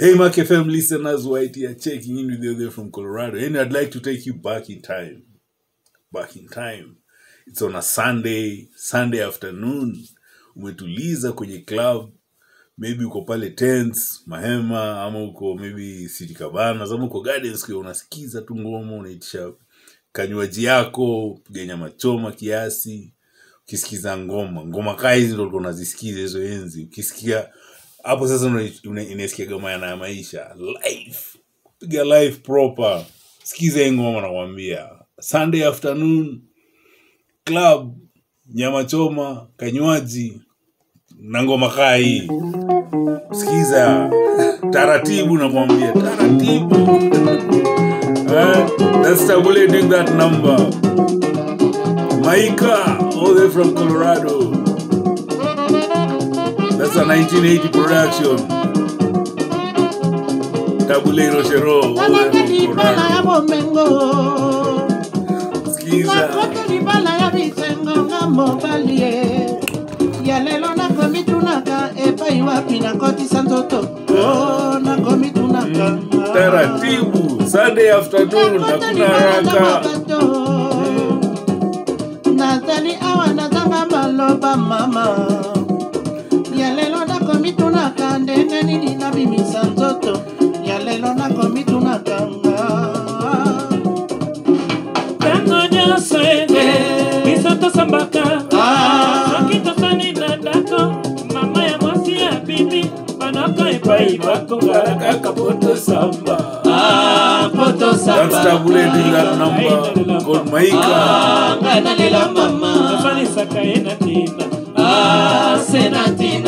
Hey, Mark FM listeners, YT are checking in with you there from Colorado. And I'd like to take you back in time. Back in time. It's on a Sunday, Sunday afternoon. to Lisa kwenye club. Maybe uko pale tents, mahema, ama uko maybe city cabanas, ama uko gardens kwa unasikiza tu ngoma, unaitisha kanywaji yako, piga nyama choma kiasi, ukisikiza ngoma. Ngoma kaa hizi ndo ulikuwa unazisikiza hizo enzi. Ukisikia hapo sasa inaisikiaga maana ya maisha life piga life proper sikiza ngoma nakwambia sunday afternoon club nyama choma kanywaji na ngoma kaa hii sikiza taratibu nakwambia taratibu eh? that number maika all the way from colorado That's a 1980 production. Tabuleiro Chero. Skiza. ya lelo nakomi tunaka epai wapi nakotisa nzoto eh. o oh, nakomi tunaka hmm, taratibu sunday afternoon nakuna haraka hmm. nazali awa nazanga maloba mama komitunaka ndenge nini nabimisa nzoto ya lelo nakomitunaka nga ntango nyonso ene biso tosambaka ah. soki tosani na ndako mama ya mwasi ya bibi banoko epai bakongala kaka po tosamba ah, po tosambaanga ah, nalela mama tofanisaka ye na ntina se na ntina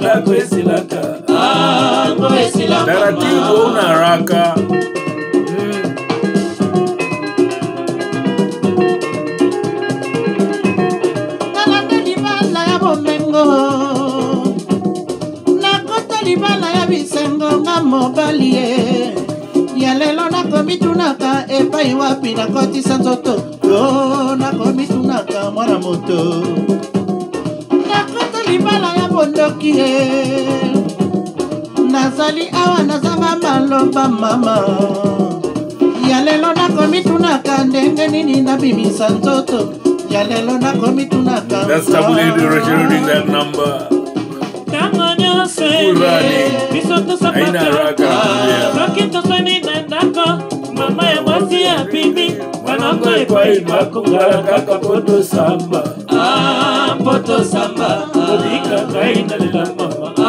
ntango esilaka ah, ntango esilaka narativu ounaraka libala ya bisengo nga mobali ye ya lelo nakomitunaka epai wapi nakotisa nzoto o nakomitunaka mwana moto nakota libala ya obotoki ye nazali awa nazanga maloba mama ya lelo nakomitunaka ndenge nini nabimisa nzoto ya lelo nakomitunaka ntango nyonso biso tosapataka soki tosani na ndako mama ya mwasi ya bibi banango epai bakongala kaka po tosamba na mpoto samba obika ngai na lelama